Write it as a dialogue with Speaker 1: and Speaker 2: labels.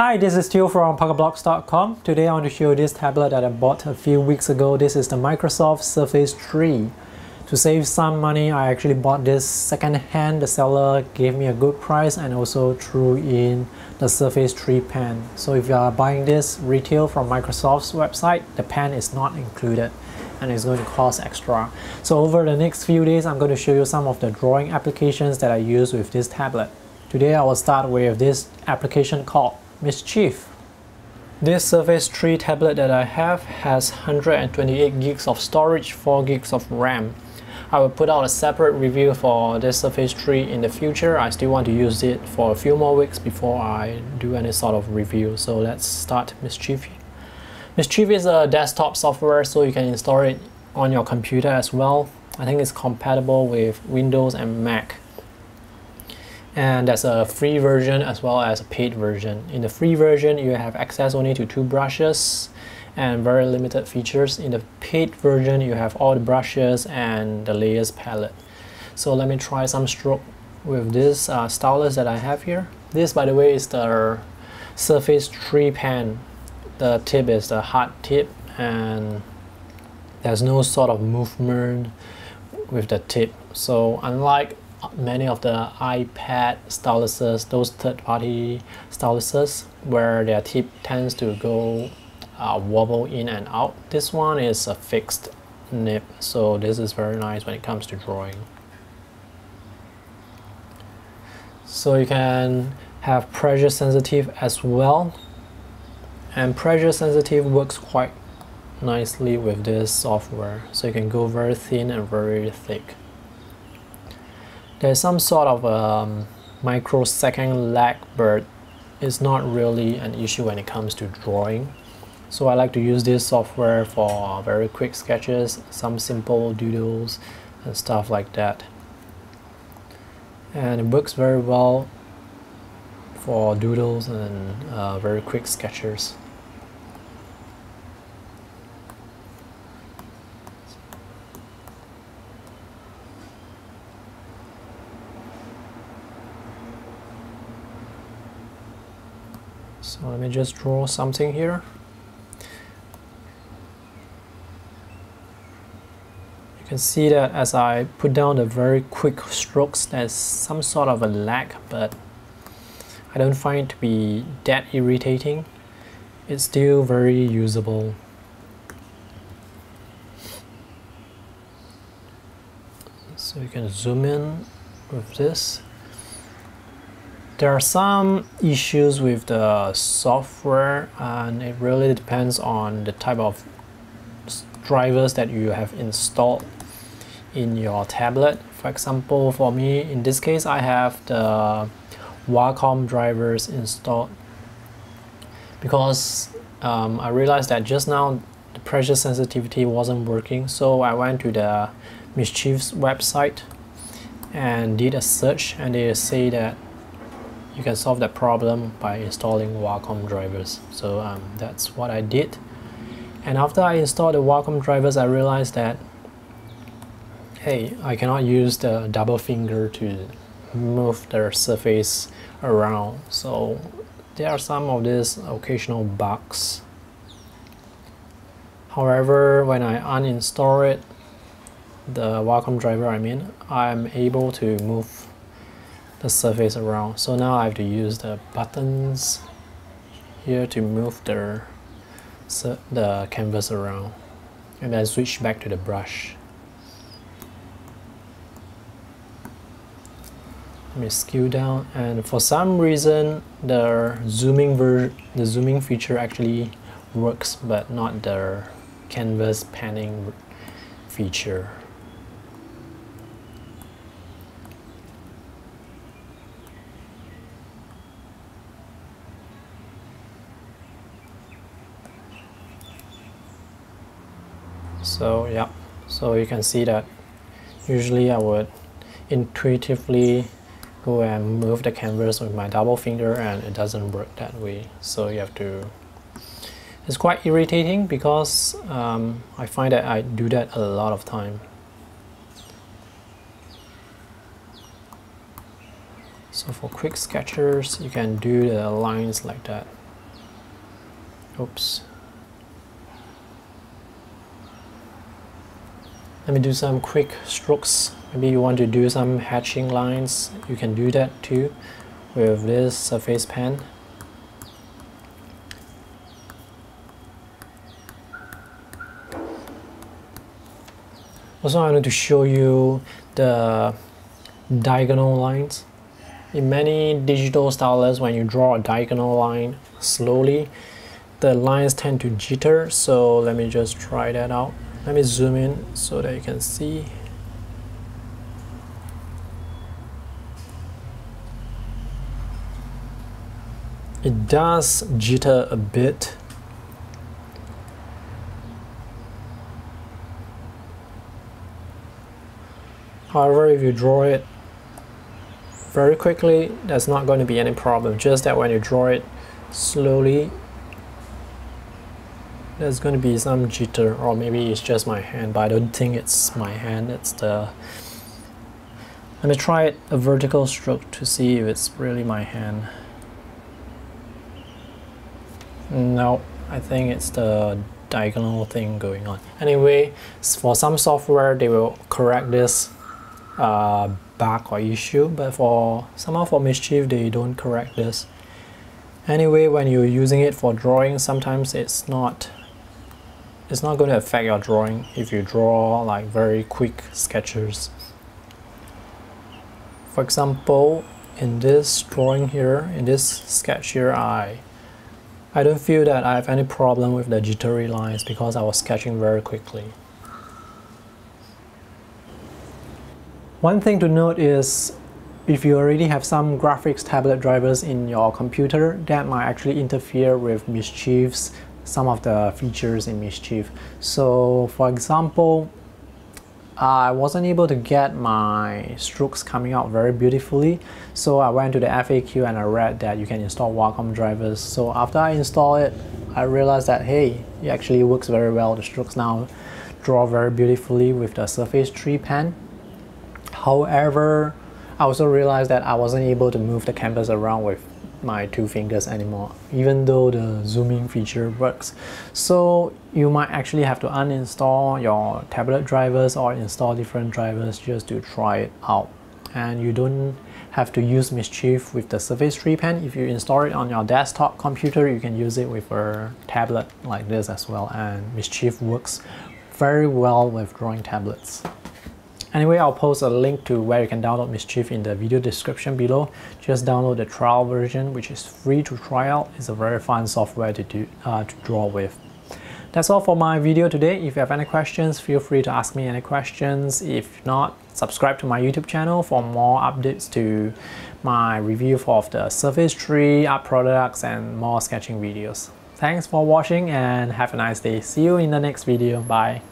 Speaker 1: Hi, this is Teoh from ParkaBlogs.com. Today I want to show you this tablet that I bought a few weeks ago. This is the Microsoft Surface 3. To save some money, I actually bought this second hand. The seller gave me a good price and also threw in the Surface 3 pen. So if you are buying this retail from Microsoft's website, the pen is not included and it's going to cost extra. So over the next few days, I'm going to show you some of the drawing applications that I use with this tablet. Today I will start with this application called Mischief. This Surface 3 tablet that I have has 128 gigs of storage, 4 gigs of RAM. I will put out a separate review for this Surface 3 in the future. I still want to use it for a few more weeks before I do any sort of review. So let's start Mischief. Mischief is a desktop software so you can install it on your computer as well. I think it's compatible with Windows and Mac. And there's a free version as well as a paid version. In the free version, you have access only to two brushes and very limited features. In the paid version, you have all the brushes and the layers palette. So let me try some stroke with this uh, stylus that I have here. This, by the way, is the Surface 3 pen. The tip is the hard tip and there's no sort of movement with the tip. So unlike many of the iPad styluses, those third-party styluses, where their tip tends to go uh, wobble in and out. This one is a fixed nib, so this is very nice when it comes to drawing. So you can have pressure sensitive as well, and pressure sensitive works quite nicely with this software, so you can go very thin and very thick. There's some sort of um, microsecond lag, but it's not really an issue when it comes to drawing. So I like to use this software for very quick sketches, some simple doodles and stuff like that. And it works very well for doodles and uh, very quick sketches. So let me just draw something here. You can see that as I put down the very quick strokes, there's some sort of a lag, but I don't find it to be that irritating. It's still very usable. So you can zoom in with this there are some issues with the software and it really depends on the type of drivers that you have installed in your tablet. For example, for me, in this case, I have the Wacom drivers installed because um, I realized that just now the pressure sensitivity wasn't working. So I went to the Mischief's website and did a search and they say that you can solve that problem by installing Wacom drivers. So um, that's what I did. And after I installed the Wacom drivers, I realized that, hey, I cannot use the double finger to move the surface around. So there are some of these occasional bugs. However, when I uninstall it, the Wacom driver I mean, I'm able to move the surface around. So now I have to use the buttons here to move the, the canvas around and then switch back to the brush. Let me scale down and for some reason the zooming ver the zooming feature actually works but not the canvas panning feature. So yeah. So you can see that usually I would intuitively go and move the canvas with my double finger and it doesn't work that way. So you have to it's quite irritating because um, I find that I do that a lot of time. So for quick sketches you can do the lines like that. Oops let me do some quick strokes. Maybe you want to do some hatching lines. You can do that too with this surface pen also I want to show you the diagonal lines. In many digital stylus when you draw a diagonal line slowly the lines tend to jitter. So let me just try that out let me zoom in so that you can see. It does jitter a bit. However if you draw it very quickly there's not going to be any problem. Just that when you draw it slowly there's going to be some jitter or maybe it's just my hand but I don't think it's my hand it's the let me try a vertical stroke to see if it's really my hand. No I think it's the diagonal thing going on. Anyway for some software they will correct this uh, bug or issue but for somehow for mischief they don't correct this. Anyway when you're using it for drawing sometimes it's not it's not going to affect your drawing if you draw like very quick sketches. For example, in this drawing here, in this sketch here, I I don't feel that I have any problem with the jittery lines because I was sketching very quickly. One thing to note is if you already have some graphics tablet drivers in your computer, that might actually interfere with Mischief's some of the features in Mischief. So for example, I wasn't able to get my strokes coming out very beautifully. So I went to the FAQ and I read that you can install Wacom drivers. So after I install it I realized that hey it actually works very well. The strokes now draw very beautifully with the Surface 3 pen. However I also realized that I wasn't able to move the canvas around with my two fingers anymore even though the zooming feature works so you might actually have to uninstall your tablet drivers or install different drivers just to try it out and you don't have to use Mischief with the Surface 3 pen. If you install it on your desktop computer, you can use it with a tablet like this as well and Mischief works very well with drawing tablets. Anyway, I'll post a link to where you can download Mischief in the video description below. Just download the trial version, which is free to try out. It's a very fun software to, do, uh, to draw with. That's all for my video today. If you have any questions, feel free to ask me any questions. If not, subscribe to my YouTube channel for more updates to my review of the Surface 3 art products and more sketching videos. Thanks for watching and have a nice day. See you in the next video. Bye.